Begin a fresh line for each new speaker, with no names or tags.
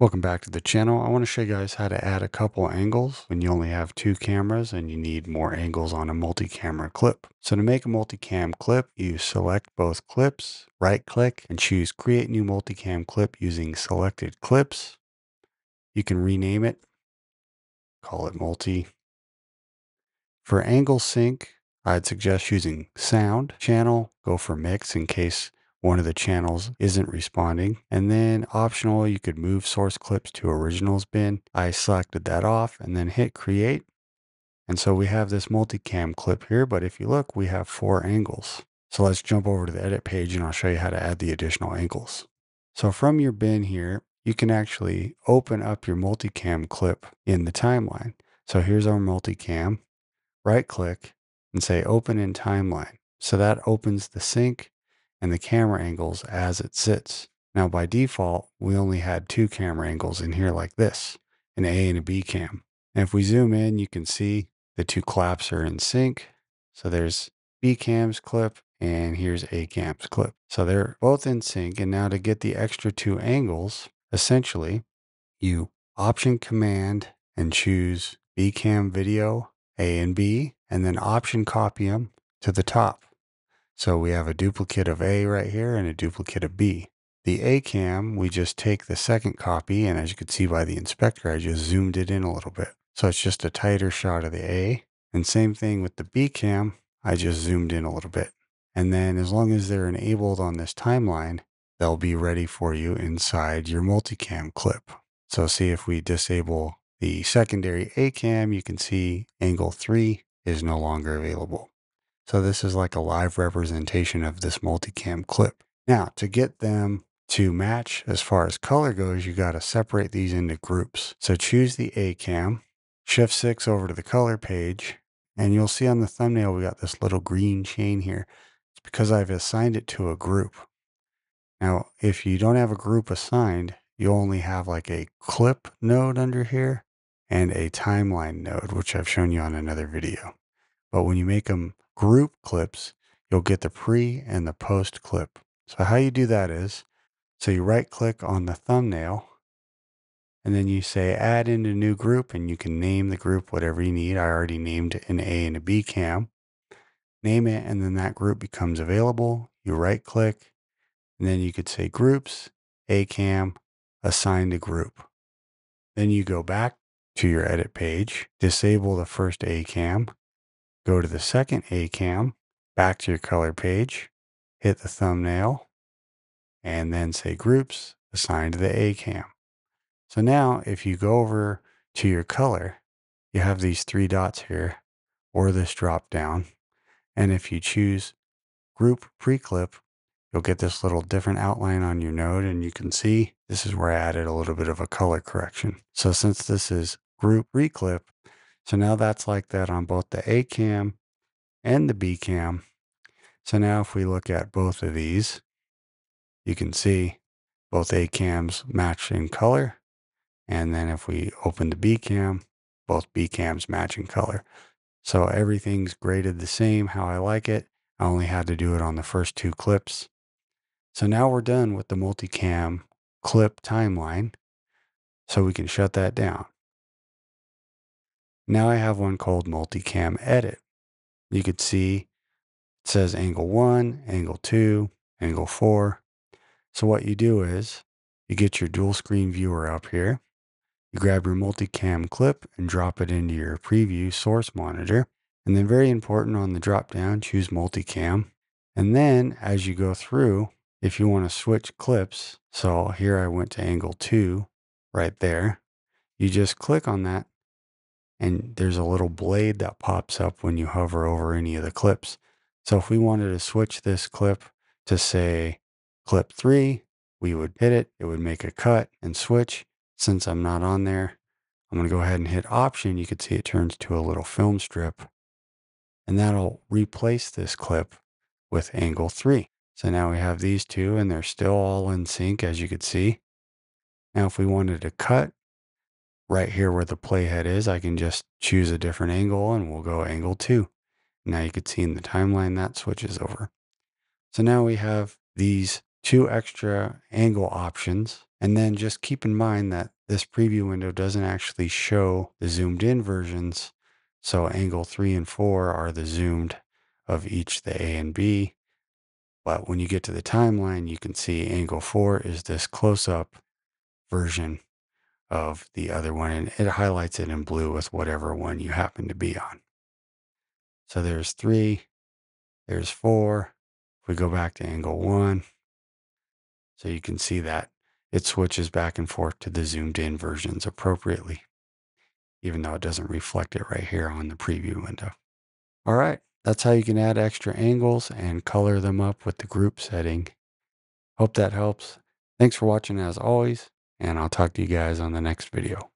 Welcome back to the channel. I want to show you guys how to add a couple angles when you only have two cameras and you need more angles on a multi-camera clip. So to make a multicam clip, you select both clips, right click and choose create new multicam clip using selected clips. You can rename it, call it multi. For angle sync, I'd suggest using sound channel, go for mix in case one of the channels isn't responding. And then optional, you could move source clips to originals bin. I selected that off and then hit create. And so we have this multicam clip here, but if you look, we have four angles. So let's jump over to the edit page and I'll show you how to add the additional angles. So from your bin here, you can actually open up your multicam clip in the timeline. So here's our multicam, right click and say open in timeline. So that opens the sync and the camera angles as it sits. Now by default, we only had two camera angles in here like this, an A and a B cam. And if we zoom in, you can see the two claps are in sync. So there's B cam's clip and here's A cam's clip. So they're both in sync. And now to get the extra two angles, essentially you option command and choose B cam video A and B, and then option copy them to the top. So we have a duplicate of A right here and a duplicate of B. The A cam, we just take the second copy, and as you can see by the inspector, I just zoomed it in a little bit. So it's just a tighter shot of the A. And same thing with the B cam, I just zoomed in a little bit. And then as long as they're enabled on this timeline, they'll be ready for you inside your multicam clip. So see if we disable the secondary A cam, you can see angle 3 is no longer available. So this is like a live representation of this multicam clip. Now to get them to match as far as color goes, you got to separate these into groups. So choose the A cam, shift six over to the color page, and you'll see on the thumbnail, we got this little green chain here. It's because I've assigned it to a group. Now, if you don't have a group assigned, you only have like a clip node under here and a timeline node, which I've shown you on another video. But when you make them group clips, you'll get the pre and the post clip. So how you do that is, so you right click on the thumbnail and then you say add into new group and you can name the group whatever you need. I already named an A and a B cam. Name it and then that group becomes available. You right click and then you could say groups, A cam, assign to group. Then you go back to your edit page, disable the first A cam, Go to the second A cam, back to your color page, hit the thumbnail, and then say groups, assign to the A cam. So now if you go over to your color, you have these three dots here or this drop down. And if you choose group pre-clip, you'll get this little different outline on your node. And you can see this is where I added a little bit of a color correction. So since this is group pre-clip, so now that's like that on both the A cam and the B cam. So now if we look at both of these, you can see both A cams match in color. And then if we open the B cam, both B cams match in color. So everything's graded the same how I like it. I only had to do it on the first two clips. So now we're done with the multicam clip timeline. So we can shut that down. Now I have one called Multicam Edit. You could see it says angle 1, angle 2, angle 4. So what you do is you get your dual screen viewer up here. You grab your multicam clip and drop it into your preview source monitor. And then very important on the drop down, choose multicam. And then as you go through, if you want to switch clips, so here I went to angle 2 right there, you just click on that and there's a little blade that pops up when you hover over any of the clips. So if we wanted to switch this clip to say clip three, we would hit it, it would make a cut and switch. Since I'm not on there, I'm going to go ahead and hit option. You can see it turns to a little film strip and that'll replace this clip with angle three. So now we have these two and they're still all in sync as you can see. Now if we wanted to cut right here where the playhead is, I can just choose a different angle and we'll go angle two. Now you can see in the timeline that switches over. So now we have these two extra angle options. And then just keep in mind that this preview window doesn't actually show the zoomed in versions. So angle three and four are the zoomed of each the A and B. But when you get to the timeline, you can see angle four is this close up version of the other one. And it highlights it in blue with whatever one you happen to be on. So there's three, there's four. If we go back to angle one, so you can see that it switches back and forth to the zoomed in versions appropriately, even though it doesn't reflect it right here on the preview window. All right, that's how you can add extra angles and color them up with the group setting. Hope that helps. Thanks for watching as always, and I'll talk to you guys on the next video.